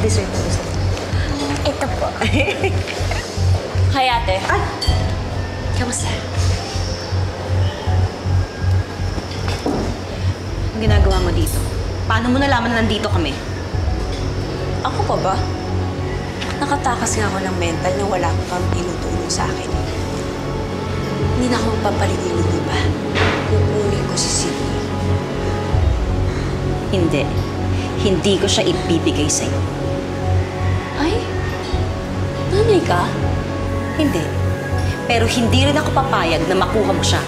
Anong dessert na gusto mo? Ito po. Hi, ate. Ay! Kamusta? Ang ginagawa mo dito? Paano mo nalaman na nandito kami? Ako pa ba? Nakatakas nga ako ng mental na wala kang tinutulong sa akin. Hindi na ako magpapaligilin, di ba? Kukunin ko si Sydney. Hindi. Hindi ko siya ibibigay sa'yo. Ay? Nanay ka? Hindi. Pero hindi rin ako papayag na makuha mo siya.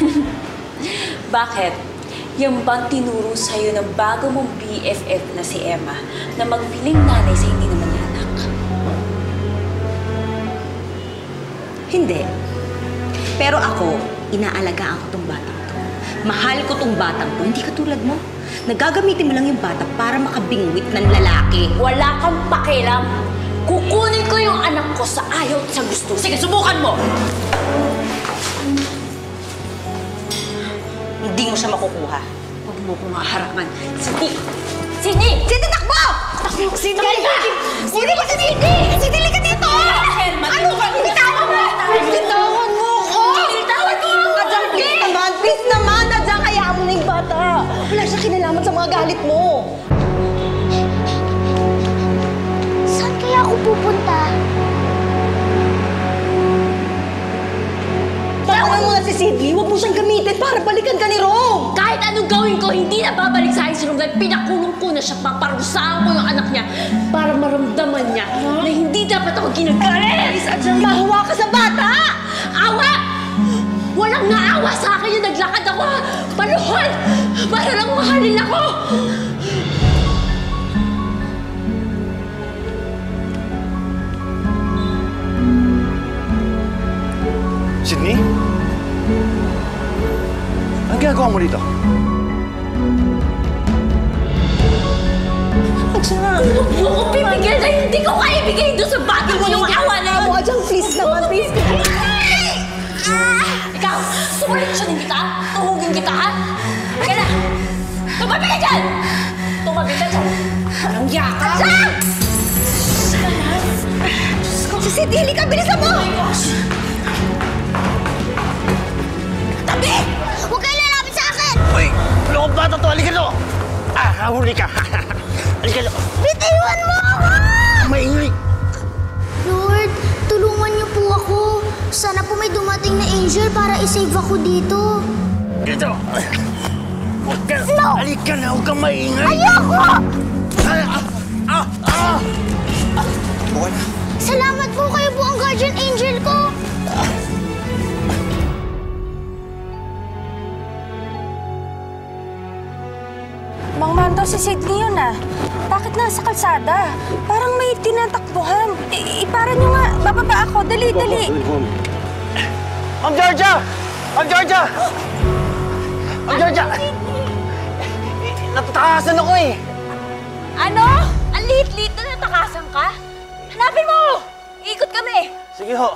Bakit? Yung bang tinuro sa'yo ng bago mong BFF na si Emma na magpiling nanay sa hindi naman niya anak? Hindi. Pero ako, inaalagaan ko tong batang to. Mahal ko tong batang to. Hindi katulad mo. Nagagamitin mo lang yung bata para makabingwit ng lalaki. Wala kang pakialam. Kukunin ko yung anak ko sa ayaw at sa gusto. Sige, subukan mo! Hindi mo siya makukuha. Huwag mo kong haharapan. Sini! Sini! Sino takbo? Sino ka? Sino mga galit mo! Saan kaya ako pupunta? Tawanan mo nga si Sidley, huwag mo siyang gamitin para balikan ka ni Rome! Kahit anong gawin ko, hindi na babalik sa akin si Rom dahil pinakulong ko na siya. Paparusahan ko yung anak niya para maramdaman niya na hindi dapat ako ginagalit. Mahawa ka sa bata! Awa! Walang naawa sa akin yung naglakad ako. Paluhon! Para lang mahalin ako! Sydney? Anong ginagawa mo dito? Huwag mo ko pipigil na hindi ko kaya ibigay doon sa bata mo yung awa na Tumabi ka dyan! Tumabi ka dyan! Parang yaka! Diyan! Si Sidley, ka, bilisan mo! Tabi! Huwag kayo lalapit sa akin! Uy! Kang bata to? Halika to! Ah, hahuli ka! Halika to! Bitiwan mo ako! Maingay! Lord, tulungan niyo po ako. Sana po may dumating na angel para isave ako dito. Dito! Huwag ka! No! Halika na! Huwag kang maingay! Ayoko! Ay, ah! Ah! Ah! Buka na! Salamat po kayo po ang guardian angel ko. Mang Mando, si Sidney yun ah. Bakit nasa kalsada? Parang may tinatakbuhan. I- ipara niyo nga. Bababa ako. Dali, dali. Ma'am Georgia! Ma'am Georgia! Ma'am Georgia! Natatakasan ako eh! Ano? Ang liit-liit na natakasan ka? Hanapin mo! Ikot kami! Sige ho.